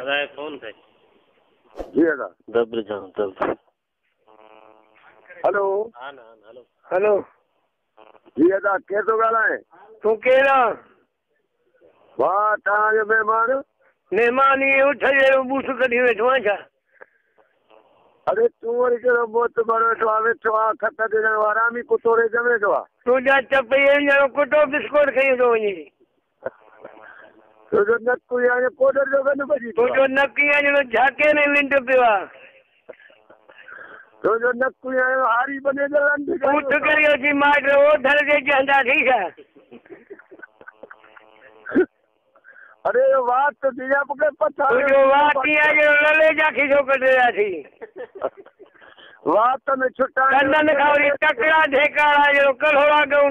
अदाए phone थे जी दादा दब्र जाऊँ दब्र। हलो। हाँ ना हलो। हलो। जी केर थो ॻाल्हाए तूं केरु वाह तव्हांजो महिमान। महिमान इहे उठ जहिड़ो बूथ कढी वेठो आहे छा अरे तूं वरी कहिड़ो मोत बर वेठो आहे वेठो आहे खत ॾियण वारा बि ॼमे वेठो आहे तुंहिंजा चप ॼणो कुटो बिस्कुट खई थो वञे जो जो जे अरे वाह तो दिया मूंखे पथा तुंहिंजो वाह कीअं ॼणो लले जा खीसो कढियासीं वाह त में छुटा कंदनि खां वरी टकरा ढेकारा ॼणो कलोड़ा गऊं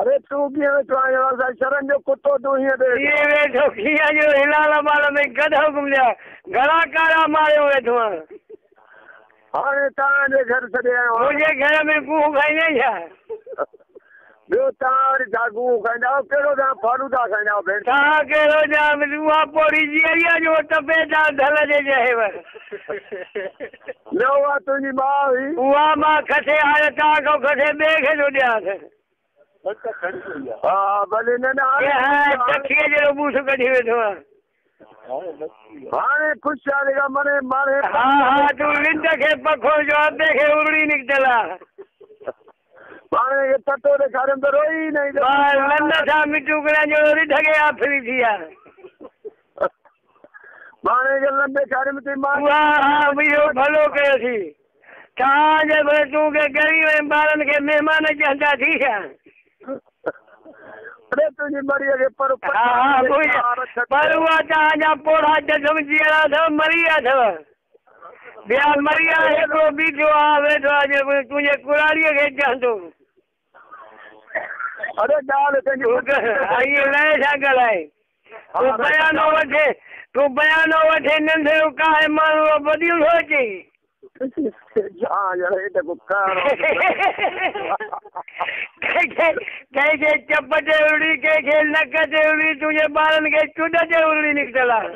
अरे तूं कीअं वेठो आहीं असां शरण जो कुतो तूं हीअं ते इहे वेठो कीअं ॼणो हिलाल माल में गधो गुम थिया घणा कारा मारियो वेठो आहे हाणे तव्हांजे घर छॾे आयो। मुंहिंजे घर में गूं खाईंदे छा ॿियो तव्हां वरी जागू खाईंदा आहियो कहिड़ो तव्हां फालूदा खाईंदा आहियो भेण तव्हां कहिड़ो जाम उहा पोड़ी जीअरीअ जो टपे था ढल जे चएव न उहा तुंहिंजी माउ हुई। उहा माँ खसे हाणे तव्हां खां खसे ॿिए खे थो ॾियांसि हा भले न हे टकीअ जहिड़ो बूथ कढी वेठो आहे हाणे ख़ुशि आहे जेका मने मारे। हा हा तूं लिंड खे पखो जो अधे खे उरड़ी निकितल आहे हाणे इहे ततो ॾेखारियमि त रोई न माँ सां मिटू करण जो रिढ खे आफरी थी आहे हाणे जे लंबे ॾेखारियमि थी माँ उहा हा मुंहिंजो भलो कयोसीं तव्हांजे भले तूं के ग़रीब ऐं ॿारनि खे महिमान चवंदा थी छा अरे तुंहिंजी मरीअ खे पर हा हा पर उहा तव्हांजा पोड़ा जसम जीअरा अथव मरी विया अथव ॿिया मरी विया हिकिड़ो बीठो आहे वेठो आहे तुंहिंजे कुराड़ीअ खे चवंदो अरे ॻाल्हि तुंहिंजी लहे छा ॻाल्हाए तूं बयानो वठे तूं बयानो वठे नंढे काहे माण्हू वॾियूं थो अचे हा यार हे त कुकार कंहिंखे चप ते उड़ी कंहिंखे नक ते उड़ी तुंहिंजे ॿारनि खे चुड निकितल आहे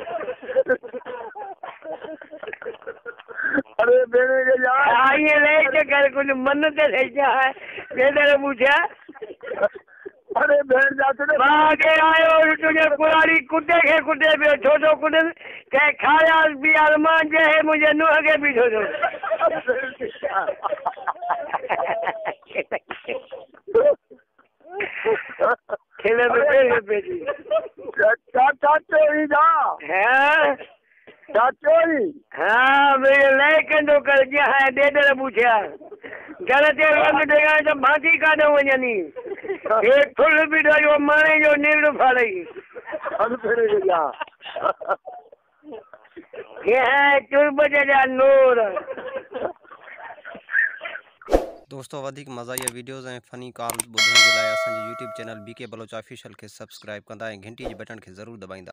अरे हा ईअं लहे चकर कुझु मन ते ठही छा केॾे पुछिया अरे जाते न माँ के आयो तुंहिंजे कुराड़ी कुटे खे कुटे पियो छो थो कुटे कंहिं खायास पीआर माँ जंहिं मुंहिंजे नुंहं बीठो थियो खिल में पेर पइजी चाचा चोरी जा हा? चाचो ई हा भई लहे कंदो कर जंहिं ॾेडर पुछिया घर ते रंग देगा त भाती काॾो वञनि हे फुल भी बि ॾाढो माणे जो निर फाड़ई अन फेरे के जा हे तुरबज जा नूर। दोस्तों मज़ा वीडियोज़ ऐं फ़नी कॉल्स ॿुधण जे लाइ असांजे YouTube channel BK Baloch official के सब्सक्राइब कंदा घंटी जे बटन के ज़रूर दॿाईंदा